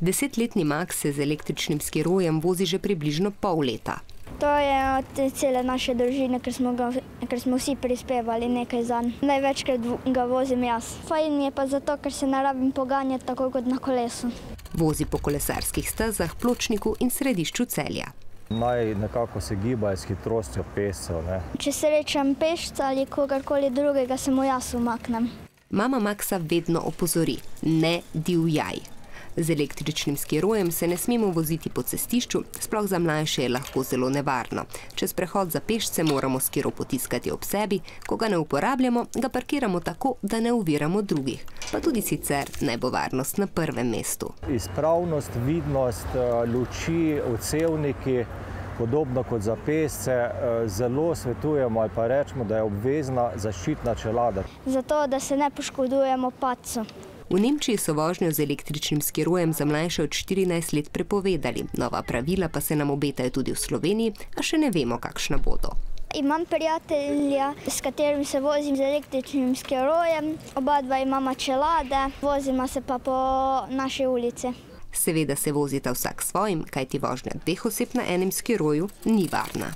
Desetletni Max se z električnim skirojem vozi že približno pol leta. To je od cele naše družine, ker smo, ga, ker smo vsi prispevali nekaj za njega. Največkrat ga vozim jaz. Fajn je pa zato, ker se ne rabim poganjati tako kot na kolesu. Vozi po kolesarskih stezah, pločniku in središču celja. Naj nekako se gibajo s hitrostjo pescev. Ne. Če srečam pešca ali kogarkoli drugega, se mu jaz umaknem. Mama Maxa vedno opozori: ne divjaj. Z električnim skirojem se ne smemo voziti po cestišču, sploh za mlajše je lahko zelo nevarno. Čez prehod za pešce moramo skiro potiskati ob sebi, ko ga ne uporabljamo, ga parkiramo tako, da ne uviramo drugih. Pa tudi sicer naj bo varnost na prvem mestu. Izpravnost, vidnost, luči, odsevniki, podobno kot za pesce, zelo svetujemo ali pa rečemo, da je obvezna zaščitna čelada. Zato, da se ne poškodujemo padcu. V Nemčiji so vožnjo z električnim skirojem za mlajše od 14 let prepovedali, nova pravila pa se nam obetajo tudi v Sloveniji, a še ne vemo, kakšna bodo. Imam prijatelja, s katerim se vozim z električnim skirojem, oba dva imamo čelade, vozimo se pa po naši ulici. Seveda se vozita vsak svojim, kajti vožnja dveh oseb na enem skiroju ni varna.